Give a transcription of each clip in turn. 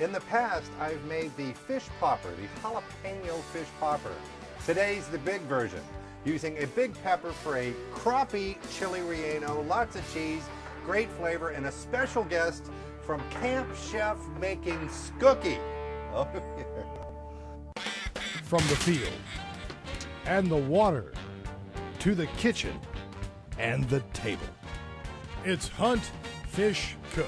In the past, I've made the fish popper, the jalapeno fish popper. Today's the big version, using a big pepper for a crappie chili relleno, lots of cheese, great flavor, and a special guest from Camp Chef making Skookie. Oh, yeah. From the field and the water to the kitchen and the table. It's Hunt, Fish, Cook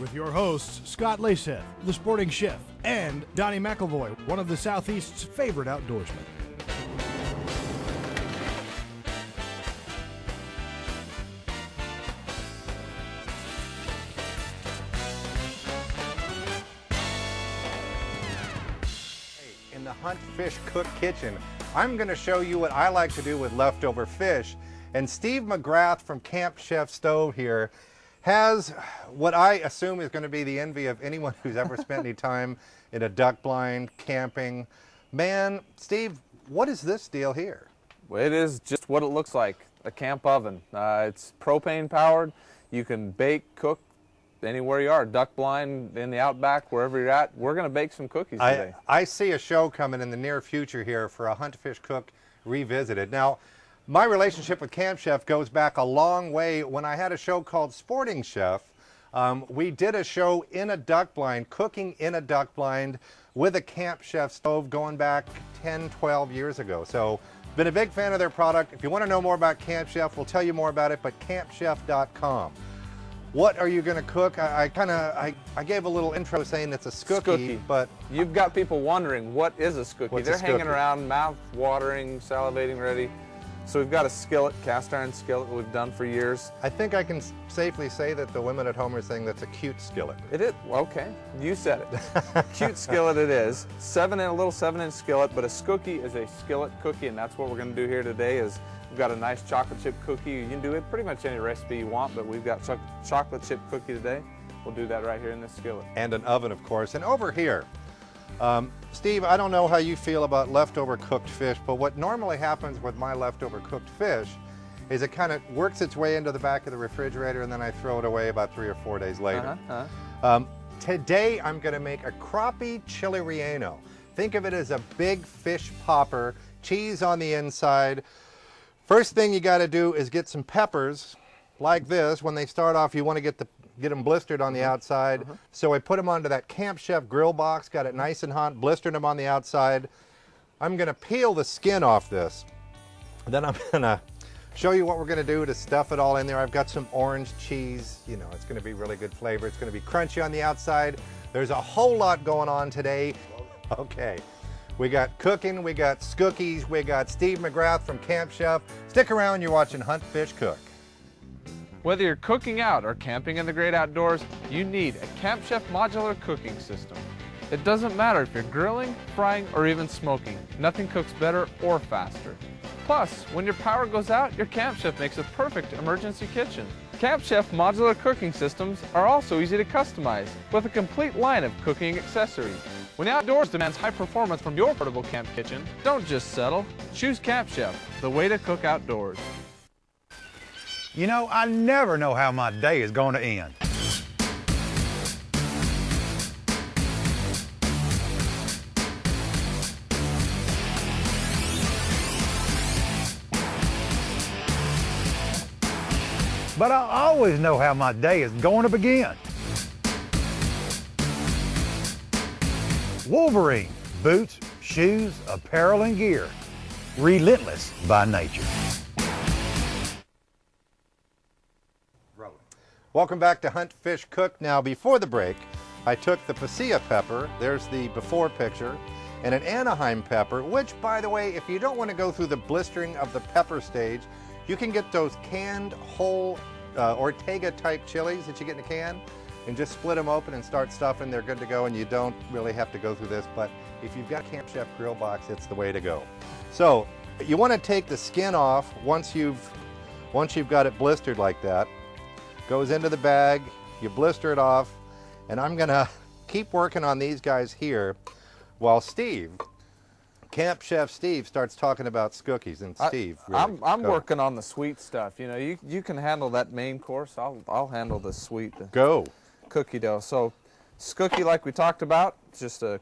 with your hosts Scott Leysath, the sporting chef, and Donnie McElvoy, one of the Southeast's favorite outdoorsmen. in the Hunt Fish Cook Kitchen. I'm going to show you what I like to do with leftover fish. And Steve McGrath from Camp Chef Stove here has what I assume is going to be the envy of anyone who's ever spent any time in a duck blind, camping. Man, Steve, what is this deal here? It is just what it looks like, a camp oven. Uh, it's propane powered. You can bake, cook anywhere you are, duck blind, in the outback, wherever you're at. We're going to bake some cookies today. I, I see a show coming in the near future here for a Hunt Fish Cook Revisited. Now, my relationship with Camp Chef goes back a long way. When I had a show called Sporting Chef, um, we did a show in a duck blind, cooking in a duck blind with a Camp Chef stove going back 10, 12 years ago. So, been a big fan of their product. If you want to know more about Camp Chef, we'll tell you more about it, but campchef.com. What are you going to cook? I, I kind of I, I gave a little intro saying it's a skookie, Skookie. but You've got people wondering, what is a skookie? They're hanging skookie? around, mouth watering, salivating ready. So we've got a skillet, cast iron skillet that we've done for years. I think I can safely say that the women at home are saying that's a cute skillet. It is, okay, you said it. Cute skillet it is. Seven in a little seven inch skillet, but a skookie is a skillet cookie, and that's what we're gonna do here today is we've got a nice chocolate chip cookie. You can do it pretty much any recipe you want, but we've got choc chocolate chip cookie today. We'll do that right here in this skillet. and an oven, of course. And over here, um, Steve, I don't know how you feel about leftover cooked fish, but what normally happens with my leftover cooked fish is it kind of works its way into the back of the refrigerator and then I throw it away about three or four days later. Uh-huh, uh-huh. Um, today I'm going to make a crappie chili relleno. Think of it as a big fish popper, cheese on the inside. First thing you got to do is get some peppers like this. When they start off, you want to get the get them blistered on the mm-hmm. outside. Mm-hmm. So I put them onto that Camp Chef grill box, got it nice and hot, blistered them on the outside. I'm going to peel the skin off this. Then I'm going to show you what we're going to do to stuff it all in there. I've got some orange cheese. You know, it's going to be really good flavor. It's going to be crunchy on the outside. There's a whole lot going on today. Okay. We got cooking, we got skookies, we got Steve McGrath from Camp Chef. Stick around, you're watching Hunt Fish Cook. Whether you're cooking out or camping in the great outdoors, you need a Camp Chef modular cooking system. It doesn't matter if you're grilling, frying, or even smoking. Nothing cooks better or faster. Plus, when your power goes out, your Camp Chef makes a perfect emergency kitchen. Camp Chef modular cooking systems are also easy to customize with a complete line of cooking accessories. When the outdoors demands high performance from your portable camp kitchen, don't just settle. Choose Camp Chef, the way to cook outdoors. You know, I never know how my day is going to end. But I always know how my day is going to begin. Wolverine, boots, shoes, apparel, and gear. Relentless by nature. Welcome back to Hunt Fish Cook. Now, before the break, I took the Pasilla pepper, there's the before picture, and an Anaheim pepper, which, by the way, if you don't want to go through the blistering of the pepper stage, you can get those canned whole uh, Ortega type chilies that you get in a can and just split them open and start stuffing. They're good to go, and you don't really have to go through this. But if you've got Camp Chef grill box, it's the way to go. So you want to take the skin off once you've once you've got it blistered like that goes into the bag, you blister it off, and I'm gonna keep working on these guys here while Steve, Camp Chef Steve, starts talking about skookies. And I- Steve, really, I'm, I'm working on the sweet stuff. You know, you, you can handle that main course. I'll, I'll handle the sweet, Go. cookie dough. So Skookie, like we talked about, just a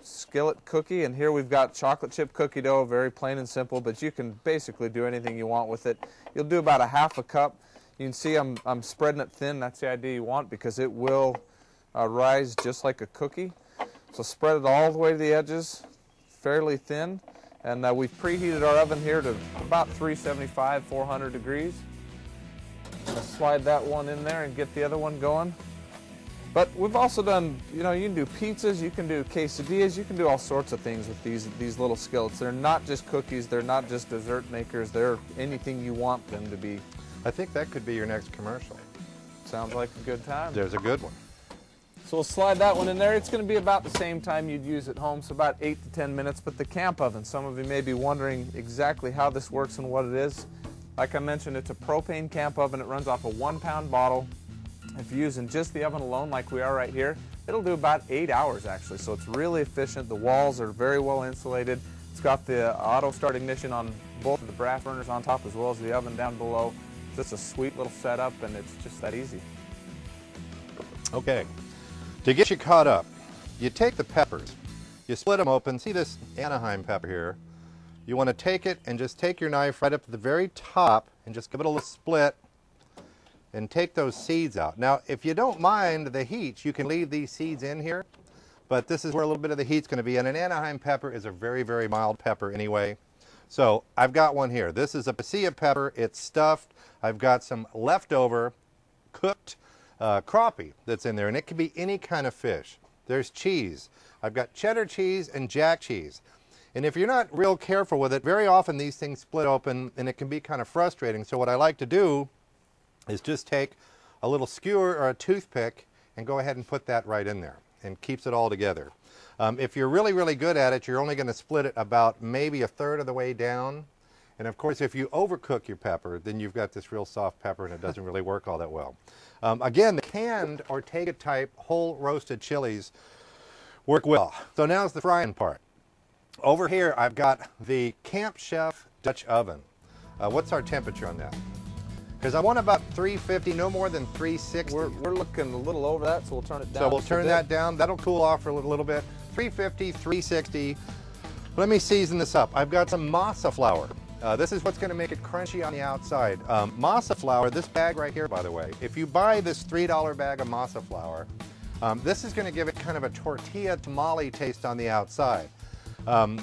skillet cookie, and here we've got chocolate chip cookie dough, very plain and simple, but you can basically do anything you want with it. You'll do about a half a cup. You can see I'm, I'm spreading it thin. That's the idea you want because it will uh, rise just like a cookie. So spread it all the way to the edges, fairly thin. And uh, we've preheated our oven here to about 375, 400 degrees. slide that one in there and get the other one going. But we've also done, you know, you can do pizzas, you can do quesadillas, you can do all sorts of things with these these little skillets. They're not just cookies, they're not just dessert makers, they're anything you want them to be. I think that could be your next commercial. Sounds like a good time. There's a good one. So we'll slide that one in there. It's going to be about the same time you'd use at home, so about 8 to 10 minutes. But the camp oven, some of you may be wondering exactly how this works and what it is. Like I mentioned, it's a propane camp oven. It runs off a one pound bottle. If you're using just the oven alone like we are right here, it'll do about eight hours actually. So it's really efficient. The walls are very well insulated. It's got the auto start ignition on both of the brass burners on top as well as the oven down below. Just a sweet little setup and it's just that easy. Okay, to get you caught up, you take the peppers, you split them open. See this Anaheim pepper here? You want to take it and just take your knife right up to the very top and just give it a little split and take those seeds out. Now, if you don't mind the heat, you can leave these seeds in here, but this is where a little bit of the heat's going to be. And an Anaheim pepper is a very, very mild pepper anyway. So I've got one here. This is a pasilla pepper. It's stuffed. I've got some leftover cooked uh, crappie that's in there, and it can be any kind of fish. There's cheese. I've got cheddar cheese and jack cheese. And if you're not real careful with it, very often these things split open and it can be kind of frustrating. So what I like to do is just take a little skewer or a toothpick and go ahead and put that right in there and keeps it all together. Um, if you're really, really good at it, you're only going to split it about maybe a third of the way down. And of course, if you overcook your pepper, then you've got this real soft pepper and it doesn't really work all that well. Um, again, the canned Ortega type whole roasted chilies work well. So now's the frying part. Over here, I've got the Camp Chef Dutch oven. Uh, what's our temperature on that? Because I want about 350, no more than 360. We're, we're looking a little over that, so we'll turn it down. So we'll turn that down. That'll cool off for a little, little bit. 350, 360. Let me season this up. I've got some masa flour. Uh, this is what's going to make it crunchy on the outside. Um, masa flour, this bag right here, by the way, if you buy this $3 bag of masa flour, um, this is going to give it kind of a tortilla tamale taste on the outside. Um,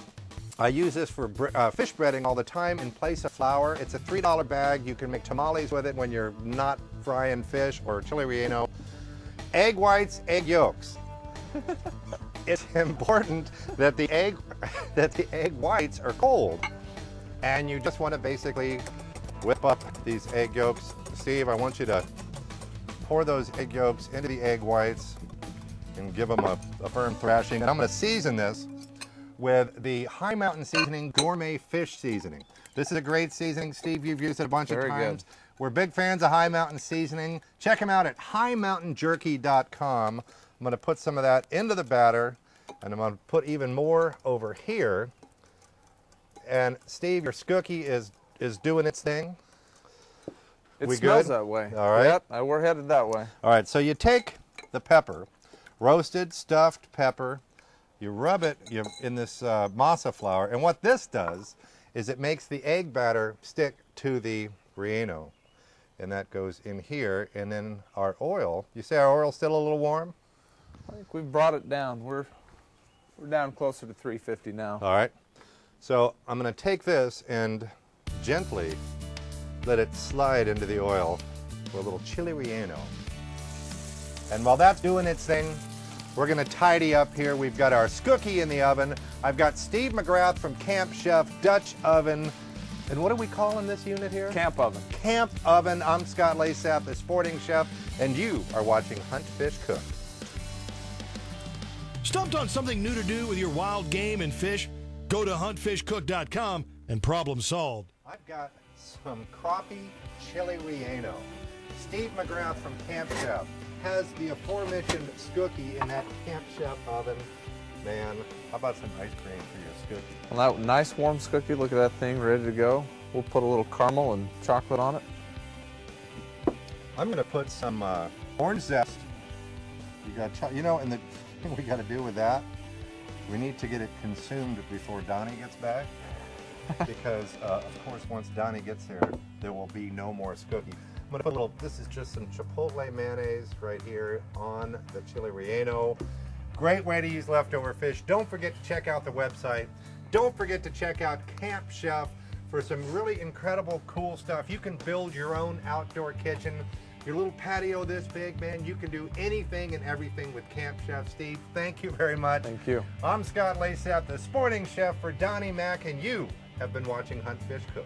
I use this for uh, fish breading all the time in place of flour. It's a $3 bag. You can make tamales with it when you're not frying fish or chili relleno. Egg whites, egg yolks. it's important that the egg that the egg whites are cold. And you just want to basically whip up these egg yolks. Steve, I want you to pour those egg yolks into the egg whites and give them a, a firm thrashing. And I'm going to season this with the Hi Mountain Seasoning Gourmet Fish Seasoning. This is a great seasoning. Steve, you've used it a bunch Very of times. Good. We're big fans of Hi Mountain Seasoning. Check them out at himountainjerky.com. I'm going to put some of that into the batter, and I'm going to put even more over here. And Steve, your skookie is is doing its thing. It we smells good? that way. All right. Yep, we're headed that way. All right, so you take the pepper, roasted, stuffed pepper, you rub it you, in this uh, masa flour, and what this does is it makes the egg batter stick to the relleno. And that goes in here, and then our oil. You say our oil's still a little warm? I think we've brought it down. We're we're down closer to 350 now. All right. So I'm going to take this and gently let it slide into the oil for a little chili relleno. And while that's doing its thing, we're going to tidy up here. We've got our skookie in the oven. I've got Steve McGrath from Camp Chef Dutch Oven. And what do we call in this unit here? Camp oven. Camp Oven. I'm Scott Leysath, the sporting chef, and you are watching Hunt Fish Cook. Stumped on something new to do with your wild game and fish? Go to huntfishcook.com and problem solved. I've got some crappie chili relleno. Steve McGrath from Camp Chef has the aforementioned skookie in that Camp Chef oven. Man, how about some ice cream for your skookie? Well, that nice warm skookie. Look at that thing ready to go. We'll put a little caramel and chocolate on it. I'm going to put some uh, orange zest You got, to, you know, and the thing we got to do with that, we need to get it consumed before Donnie gets back, because uh, of course once Donnie gets here, there will be no more Skookie. I'm gonna put a little. This is just some Chipotle mayonnaise right here on the chili relleno. Great way to use leftover fish. Don't forget to check out the website. Don't forget to check out Camp Chef for some really incredible, cool stuff. You can build your own outdoor kitchen. Your little patio this big, man, you can do anything and everything with Camp Chef Steve. Thank you very much. Thank you. I'm Scott Leysath, the sporting chef for Donnie Mack, and you have been watching Hunt Fish Cook.